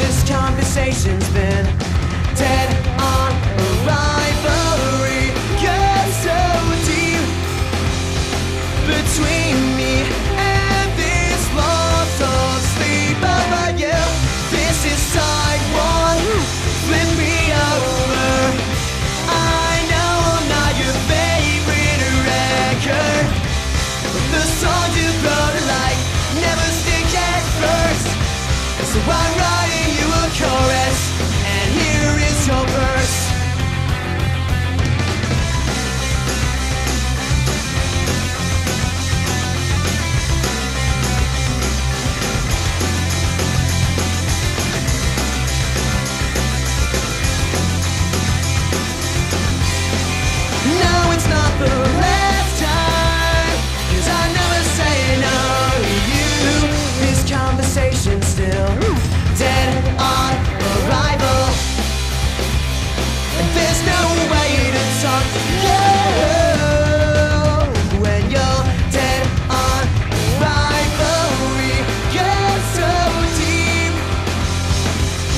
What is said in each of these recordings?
this conversation's been dead on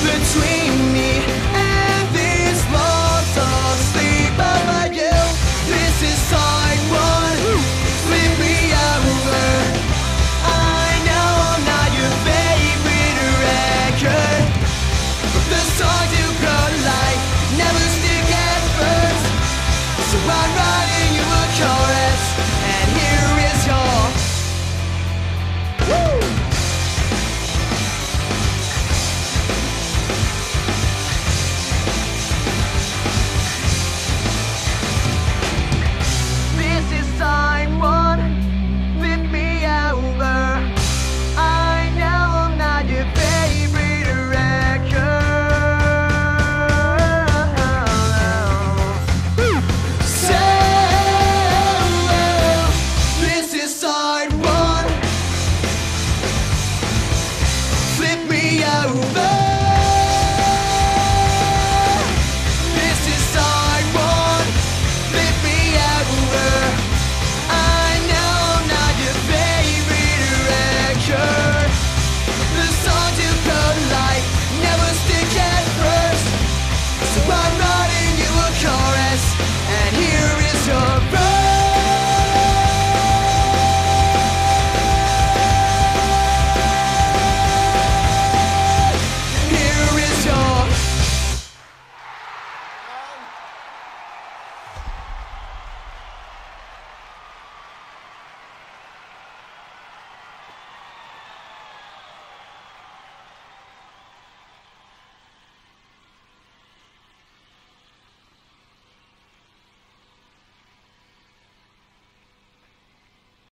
between